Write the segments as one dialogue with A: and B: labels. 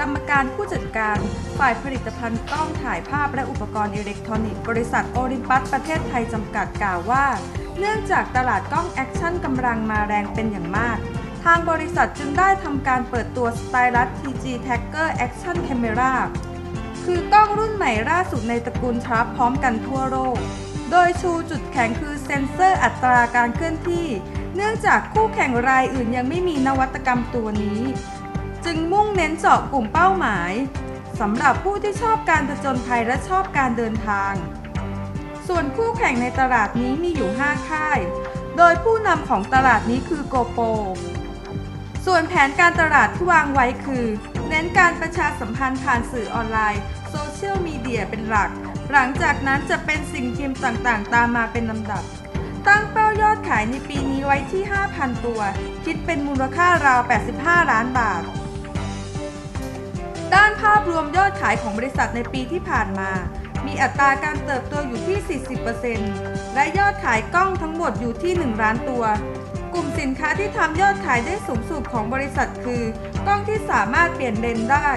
A: กรรมการผู้จัดการฝ่ายผลิตภัณฑ์กล้องถ่ายภาพและอุปกรณ์อิเล็กทรอนิกส์บริษัทโอลิมปัสประเทศไทยจำกัดกล่าวว่า เนื่องจากตลาดกล้องแอคชั่นกำลังมาแรงเป็นอย่างมาก ทางบริษัทจึงได้ทำการเปิดตัว Stylus TG Tracker Action Camera คือกล้องรุ่นใหม่ล่าสุดในตระกูลทรัพพร้อมกันทั่วโลก โดยชูจุดแข็งคือเซ็นเซอร์อัตราการเคลื่อนที่ เนื่องจากคู่แข่งรายอื่นยังไม่มีนวัตกรรมตัวนี้ จึงมุ่งเน้นเจาะกลุ่มเป้าหมายสำหรับผู้ที่ชอบการผจญภัยและชอบการเดินทาง ส่วนคู่แข่งในตลาดนี้มีอยู่ 5 ค่าย โดยผู้นำของตลาดนี้คือโกโป ส่วนแผนการตลาดที่วางไว้คือ เน้นการประชาสัมพันธ์ผ่านสื่อออนไลน์โซเชียลมีเดียเป็นหลัก หลังจากนั้นจะเป็นสิ่งพิมพ์ต่างๆ ตามมาเป็นลำดับ ตั้งเป้ายอดขายในปีนี้ไว้ที่ 5,000 ตัว คิดเป็นมูลค่าราว 85 ล้านบาท ด้านภาพรวมยอดขายของบริษัทในปีที่ผ่านมา มีอัตราการเติบโตอยู่ที่ 40%และยอดขายกล้องทั้งหมดอยู่ที่ 1 ล้านตัว กลุ่มสินค้าที่ทำยอดขายได้สูงสุดของบริษัทคือกล้องที่สามารถเปลี่ยนเลนส์ได้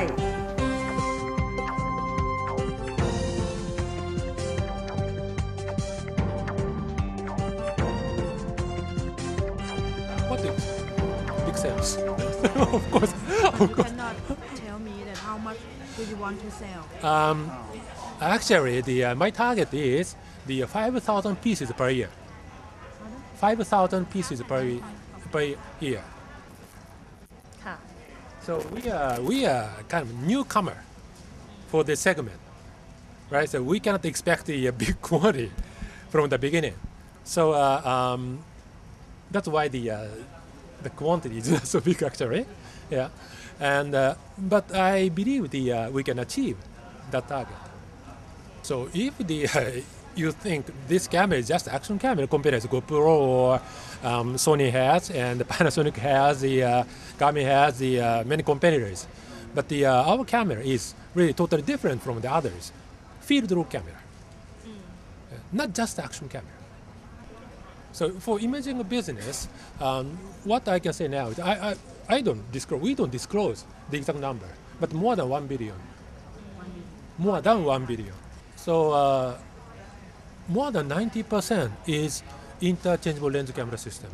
B: What is big sales? of course, of
C: You
B: course.
C: Much do you want to sell?
B: Um, actually, the uh, my target is the 5,000 pieces per year. 5,000 pieces per per year.
D: ค่ะ
B: So we are we are kind of newcomer for this segment, right? So we cannot expect the uh, big quantity from the beginning. So uh, um, that's why the uh, the quantity is not so big actually, yeah. And uh, but I believe the uh, we can achieve that target. So if the uh, you think this camera is just action camera compared to GoPro or um, Sony has and the Panasonic has the uh, Garmin has the uh, many competitors, but the uh, our camera is really totally different from the others. Field look camera, Uh, not just action camera. So for imaging business, um, what I can say now is I, I, I don't disclose, we don't disclose the exact number, but more than one billion. More than one billion. So uh, more than 90% is interchangeable lens camera system.